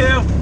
two.